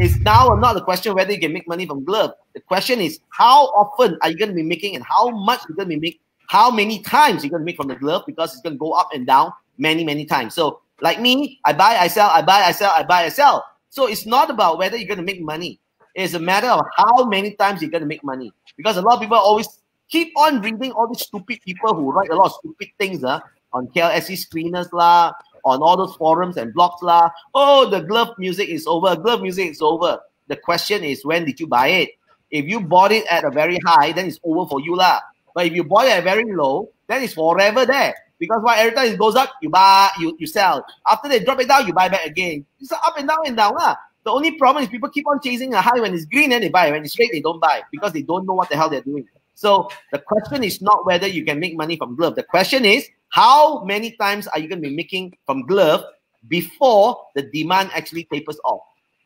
It's now not the question whether you can make money from glove. The question is how often are you going to be making and how much you're going to be making, how many times you're going to make from the glove because it's going to go up and down many, many times. So like me, I buy, I sell, I buy, I sell, I buy, I sell. So it's not about whether you're going to make money. It's a matter of how many times you're going to make money. Because a lot of people always keep on reading all these stupid people who write a lot of stupid things uh, on KLSE screeners lah, on all those forums and blogs lah. Oh, the glove music is over. Glove music is over. The question is, when did you buy it? If you bought it at a very high, then it's over for you lah. But if you bought it at very low, then it's forever there. Because why every time it goes up, you buy, you, you sell. After they drop it down, you buy back again. It's up and down and down. Lah. The only problem is people keep on chasing a high when it's green and they buy. When it's red, they don't buy because they don't know what the hell they're doing. So the question is not whether you can make money from glove. The question is how many times are you going to be making from glove before the demand actually tapers off?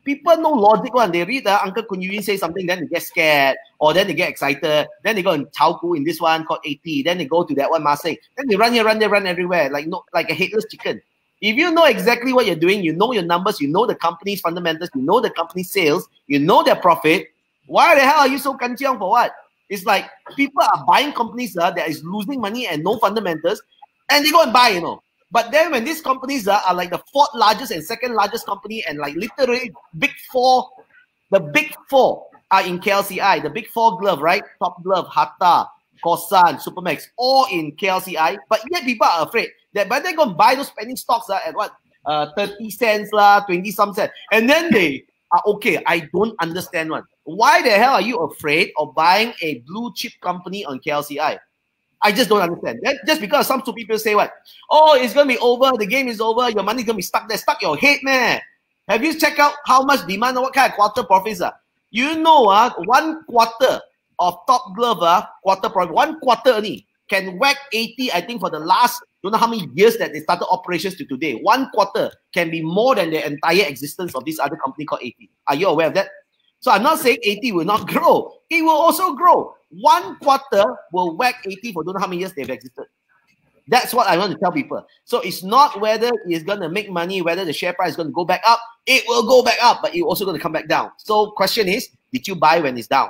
People know logic one. They read uh, Uncle Kun Yun say something, then they get scared, or then they get excited. Then they go and Chao in this one called 80. Then they go to that one Masay. Then they run here, run there, run everywhere, like no, like a headless chicken. If you know exactly what you're doing, you know your numbers, you know the company's fundamentals, you know the company's sales, you know their profit. Why the hell are you so kanchiong for what? It's like people are buying companies uh, that is losing money and no fundamentals, and they go and buy, you know. But then when these companies uh, are like the fourth largest and second largest company, and like literally big four, the big four are in KLCI, the big four glove, right? Top glove, Hatta, Kossan, Supermax, all in KLCI. But yet people are afraid that by they go and buy those penny stocks uh, at what uh, 30 cents, lah, 20 some cents, and then they are okay. I don't understand one. Why the hell are you afraid of buying a blue chip company on KLCI? I just don't understand. That just because some stupid people say what? Oh, it's gonna be over, the game is over, your money's gonna be stuck there, stuck your head, man. Have you checked out how much demand what kind of quarter profits are? You know, uh, one quarter of top glove, uh, quarter profit, one quarter only can whack 80, I think, for the last don't know how many years that they started operations to today. One quarter can be more than the entire existence of this other company called 80. Are you aware of that? So I'm not saying 80 will not grow. It will also grow. One quarter will whack 80 for don't know how many years they've existed. That's what I want to tell people. So it's not whether it's going to make money, whether the share price is going to go back up. It will go back up, but it's also going to come back down. So question is, did you buy when it's down?